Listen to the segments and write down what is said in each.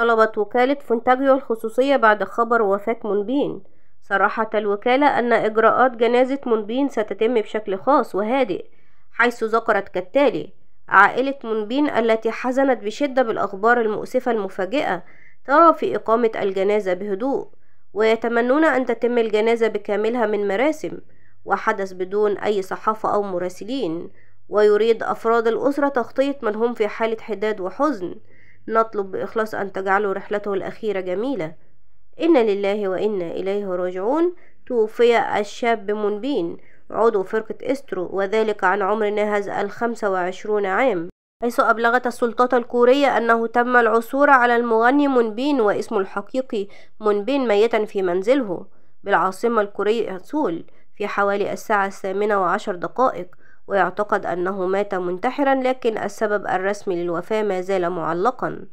طلبت وكالة فونتاجيو الخصوصية بعد خبر وفاة منبين صرحت الوكالة أن إجراءات جنازة منبين ستتم بشكل خاص وهادئ حيث ذكرت كالتالي عائلة منبين التي حزنت بشدة بالأخبار المؤسفة المفاجئة ترى في إقامة الجنازة بهدوء ويتمنون أن تتم الجنازة بكاملها من مراسم وحدث بدون أي صحافة أو مراسلين ويريد أفراد الأسرة تغطية من هم في حالة حداد وحزن. نطلب بإخلاص أن تجعلوا رحلته الأخيرة جميلة. إن لله وإنا إليه راجعون. توفي الشاب مونبين. عضو فرقة أسترو وذلك عن عمر ناهز الخمسة وعشرون عام. حيث أبلغت السلطات الكورية أنه تم العثور على المغني مونبين واسمه الحقيقي مونبين ميتا في منزله بالعاصمة الكورية سول في حوالي الساعة الثامنة وعشر دقائق. ويعتقد أنه مات منتحرا لكن السبب الرسمي للوفاة ما زال معلقا.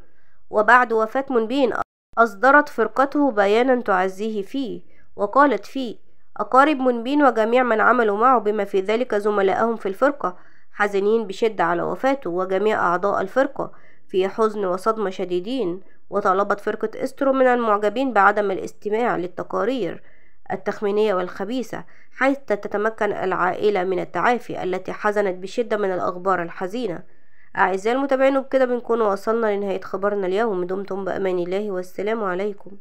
وبعد وفاة منبين أصدرت فرقته بيانا تعزيه فيه وقالت فيه أقارب منبين وجميع من عملوا معه بما في ذلك زملائهم في الفرقة حزينين بشدة على وفاته وجميع أعضاء الفرقة في حزن وصدمة شديدين وطلبت فرقة إسترو من المعجبين بعدم الاستماع للتقارير التخمينية والخبيثة حيث تتمكن العائلة من التعافي التي حزنت بشدة من الأخبار الحزينة. أعزائي المتابعين وبكده بنكون وصلنا لنهاية خبرنا اليوم. دمتم بأمان الله والسلام عليكم.